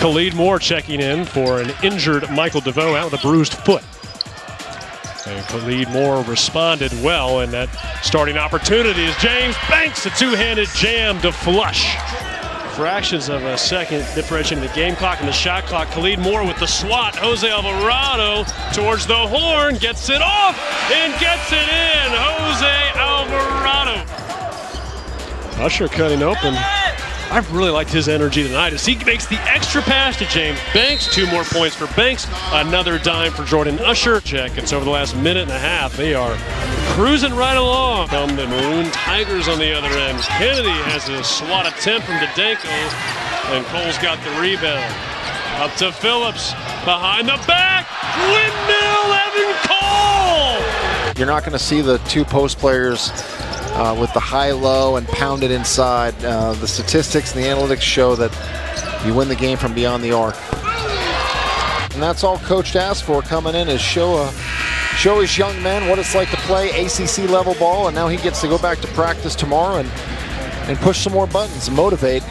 Khalid Moore checking in for an injured Michael DeVoe out with a bruised foot. And Khalid Moore responded well, and that starting opportunity is James Banks, a two-handed jam to flush. Fractions of a second differentiating the game clock and the shot clock. Khalid Moore with the swat. Jose Alvarado towards the horn, gets it off and gets it in. Jose Alvarado. Usher cutting open. I've really liked his energy tonight as he makes the extra pass to James Banks. Two more points for Banks. Another dime for Jordan Usher. Check. It's over the last minute and a half. They are cruising right along. Come the Maroon Tigers on the other end. Kennedy has a swat attempt from Dedenko, and Cole's got the rebound. Up to Phillips. Behind the back. Windmill Evan Cole. You're not going to see the two post players uh, with the high-low and pounded inside. Uh, the statistics and the analytics show that you win the game from beyond the arc. And that's all coach asked for coming in is show a show his young men what it's like to play ACC level ball, and now he gets to go back to practice tomorrow and and push some more buttons and motivate.